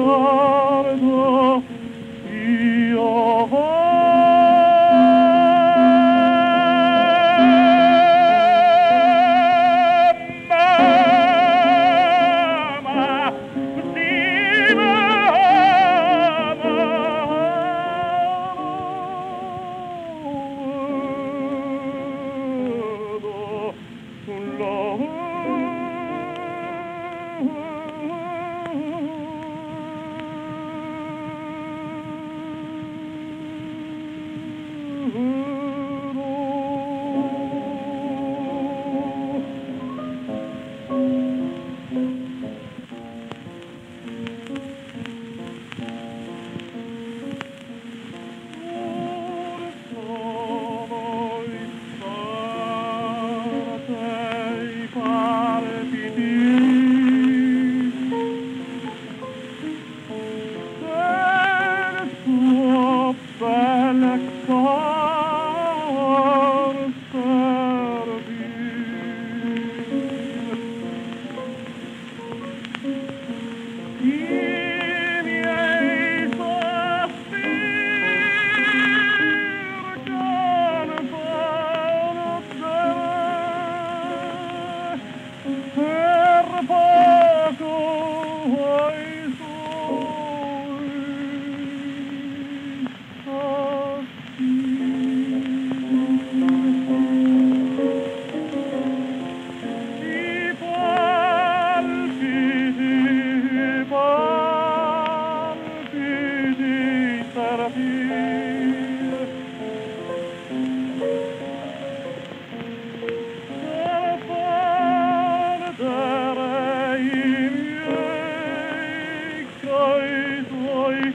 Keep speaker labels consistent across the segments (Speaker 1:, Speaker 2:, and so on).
Speaker 1: cercando tuoi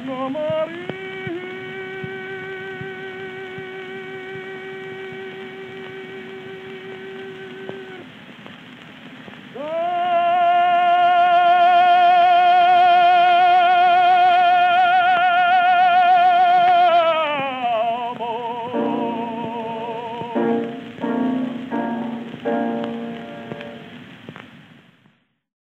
Speaker 1: no more.